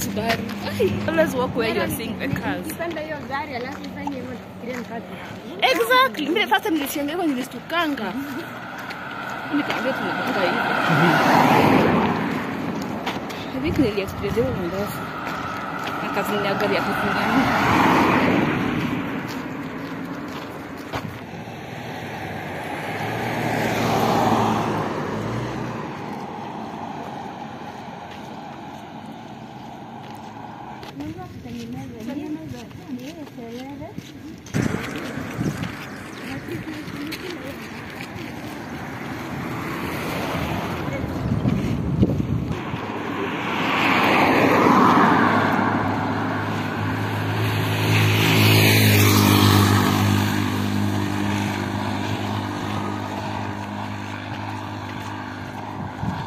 Subaru. Ai, always walk where you are seeing the cars. Ukipanda hiyo gari alafu ifanye hivyo fikiria ni kazi. Exactly. Mimi sasa nilishangaa kwa nilistukanga. Nikaambia tunapanga hivi. I think niliexpress hiyo Mombasa. Akazinia gari ya kufungana.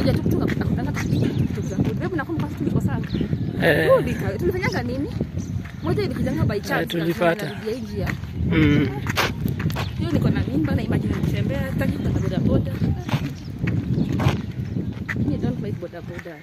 Na unajua tuktuk akutana tuktuk za kwetu. Hebu nakumbuka sisi tulikosana. Eh. Rudi ka. Tulifanyanga nini? Moja ilikujanga by chance. Eh, tulipata. na. Mm. Hiyo niko na mimba na imagine nitembea sitaki kupata boda boda. Mimi don't like boda boda.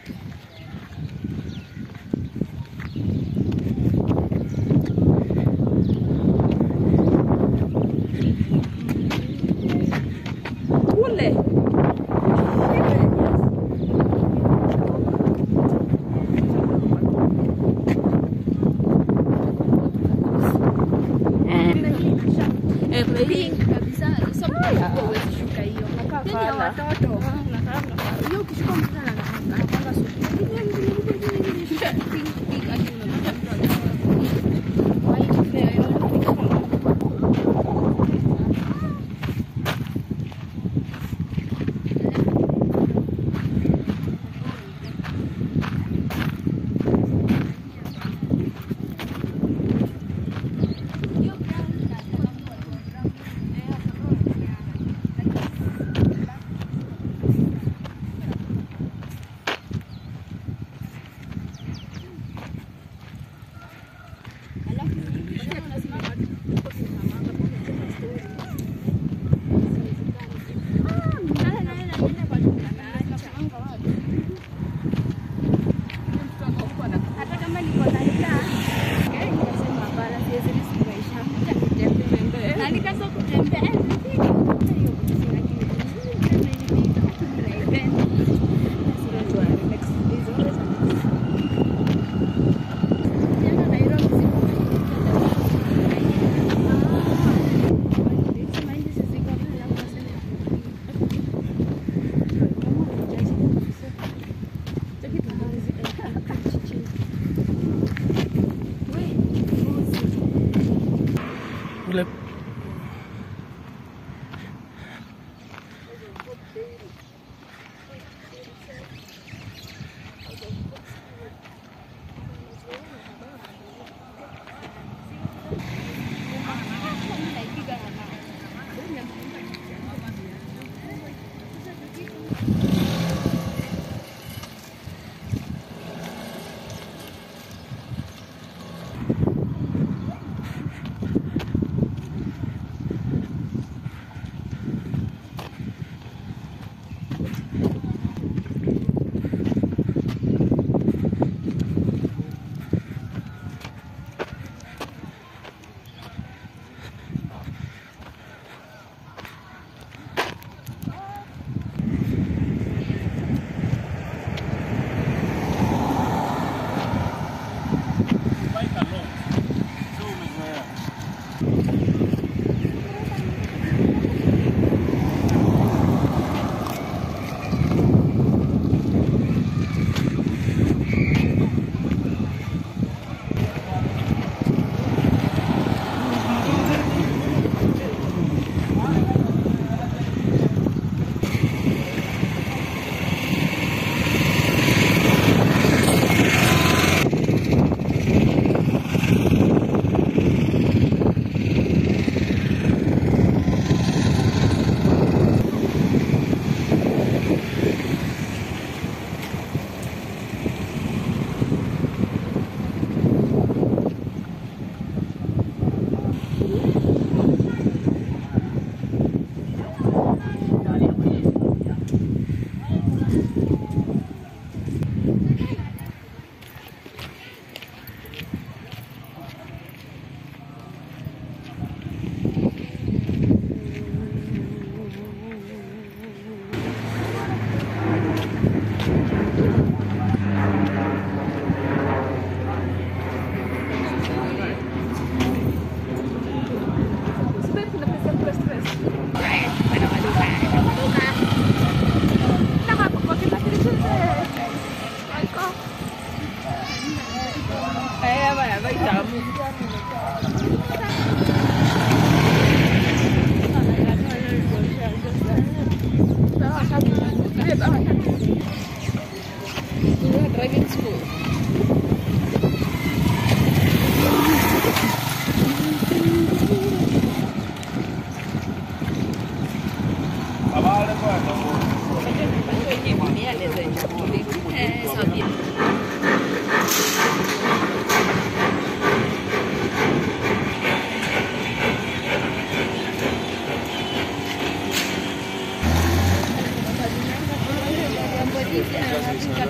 Давай, давай. Привет, давай. Давай, травить.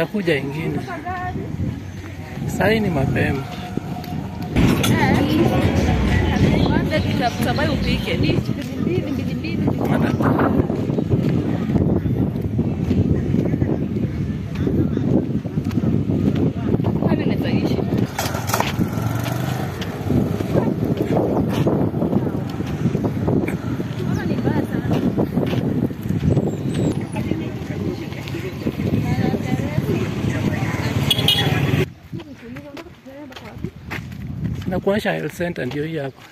Itakuja ingine. Sasa ni mapema. Mbili mbili mbili Nakuonyesha health center ndio hii hapa.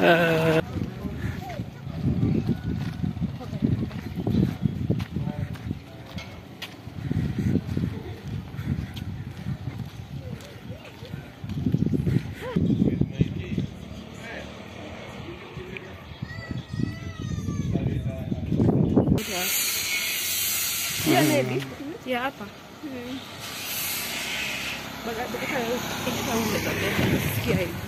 Kwa Ya apa? Bagaimana kalau kita tahu betul. Betul sekian?